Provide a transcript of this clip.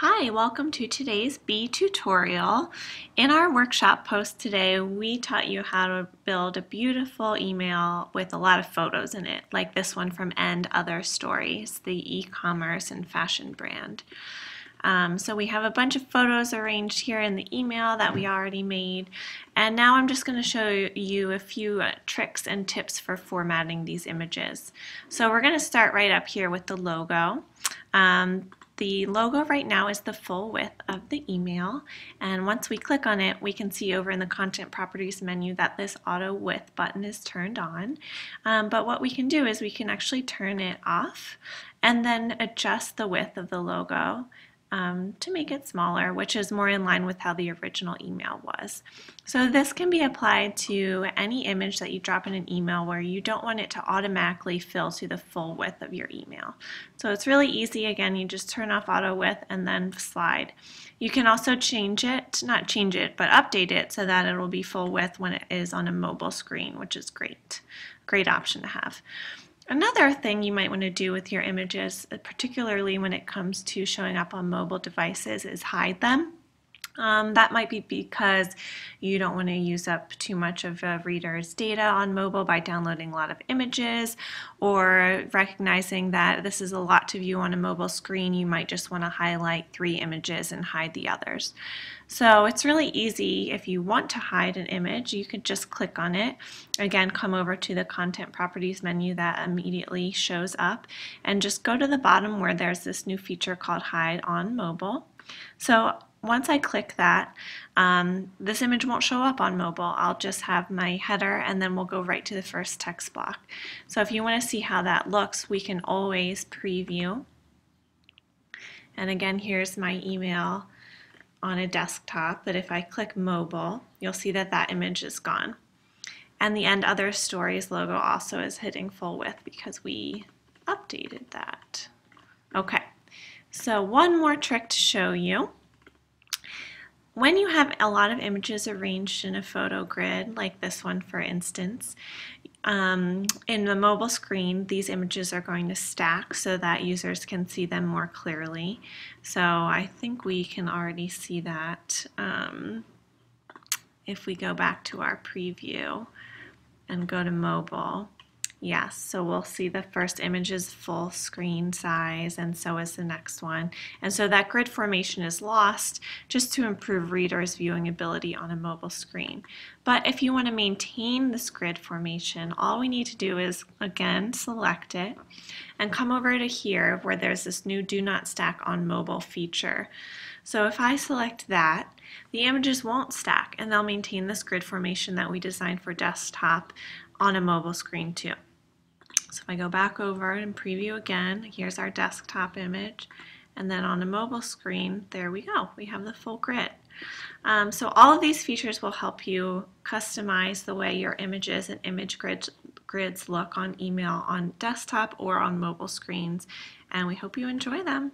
Hi, welcome to today's BEE tutorial. In our workshop post today, we taught you how to build a beautiful email with a lot of photos in it, like this one from & Other Stories, the e-commerce and fashion brand. Um, so we have a bunch of photos arranged here in the email that we already made. And now I'm just going to show you a few uh, tricks and tips for formatting these images. So we're going to start right up here with the logo. Um, the logo right now is the full width of the email and once we click on it we can see over in the content properties menu that this auto width button is turned on. Um, but what we can do is we can actually turn it off and then adjust the width of the logo um, to make it smaller, which is more in line with how the original email was. So this can be applied to any image that you drop in an email where you don't want it to automatically fill to the full width of your email. So it's really easy. Again, you just turn off auto width and then slide. You can also change it, not change it, but update it so that it will be full width when it is on a mobile screen, which is great. Great option to have. Another thing you might want to do with your images, particularly when it comes to showing up on mobile devices, is hide them. Um, that might be because you don't want to use up too much of a reader's data on mobile by downloading a lot of images or recognizing that this is a lot to view on a mobile screen, you might just want to highlight three images and hide the others. So it's really easy if you want to hide an image, you could just click on it. Again, come over to the content properties menu that immediately shows up and just go to the bottom where there's this new feature called hide on mobile. So once I click that, um, this image won't show up on mobile. I'll just have my header and then we'll go right to the first text block. So if you want to see how that looks, we can always preview. And again, here's my email on a desktop, but if I click mobile, you'll see that that image is gone. And the & Other Stories logo also is hitting full width because we updated that. Okay, so one more trick to show you. When you have a lot of images arranged in a photo grid, like this one for instance, um, in the mobile screen, these images are going to stack so that users can see them more clearly. So I think we can already see that um, if we go back to our preview and go to mobile. Yes, so we'll see the first image is full screen size and so is the next one. And so that grid formation is lost just to improve readers' viewing ability on a mobile screen. But if you want to maintain this grid formation, all we need to do is, again, select it and come over to here where there's this new Do Not Stack on Mobile feature. So if I select that, the images won't stack and they'll maintain this grid formation that we designed for desktop on a mobile screen too. So if I go back over and preview again, here's our desktop image. And then on a mobile screen, there we go. We have the full grid. Um, so all of these features will help you customize the way your images and image grids, grids look on email on desktop or on mobile screens. And we hope you enjoy them.